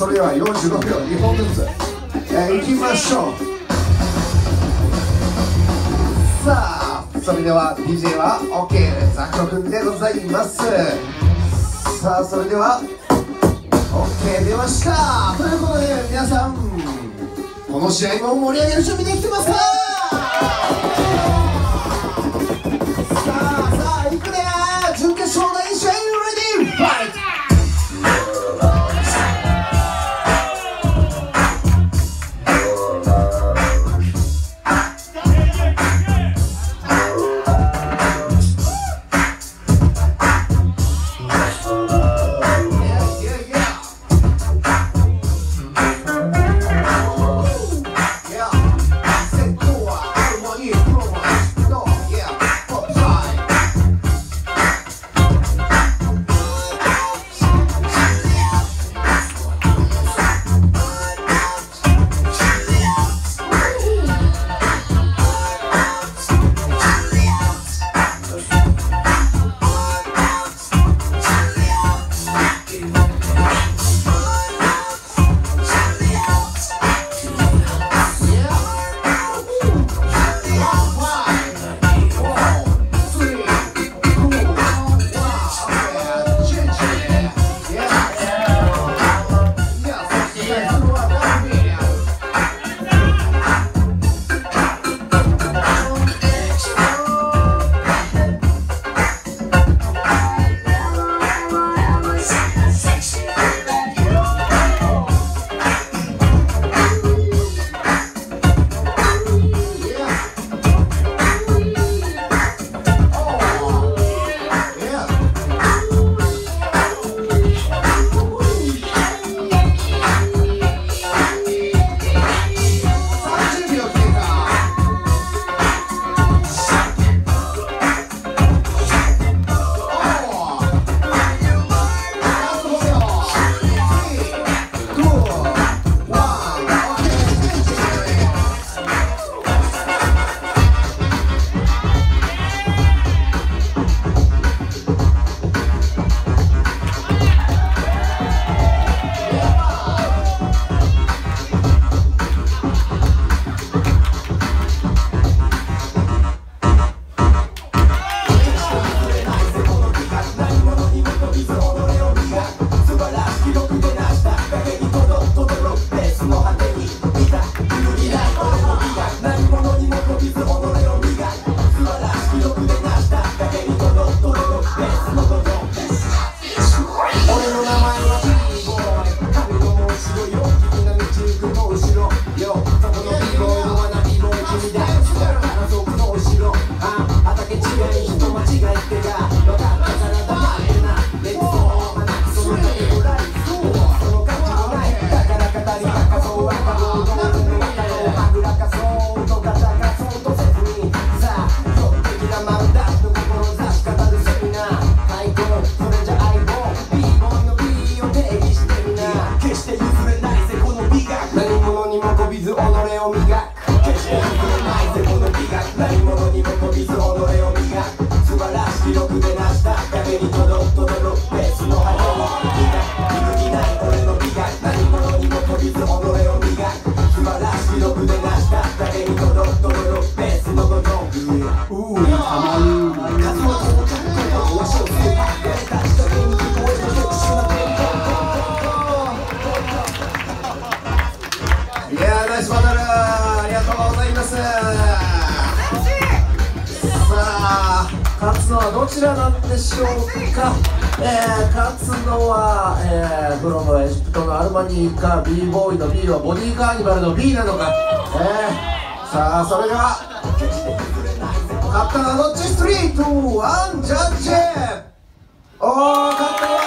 それでは45秒2本ずつ、えー、いきましょう。さあそれでは DJ は OK ザクロ君でございます。さあそれでは OK 出ました。ということで皆さんこの試合も盛り上げる準備できてますか？ないものにも飛びず己を磨く。素晴らしい力でなした。影にとどとどろ別の羽を見た。気づきない俺の美が何者にも飛びず己を磨く。素晴らしい力でなした。影にとどとどろ別のくースのる数はをしょうする Yeah, ありがとうございます。さあ勝つのはどちらなんでしょうか、えー、勝つのは、えー、プロのエジプトのアルマニーか b ボーイの B はボディーカーニバルの B なのか、えー、さあそれでは勝ったのはどっち ?3、2、1ジャッジ。おー勝ったのは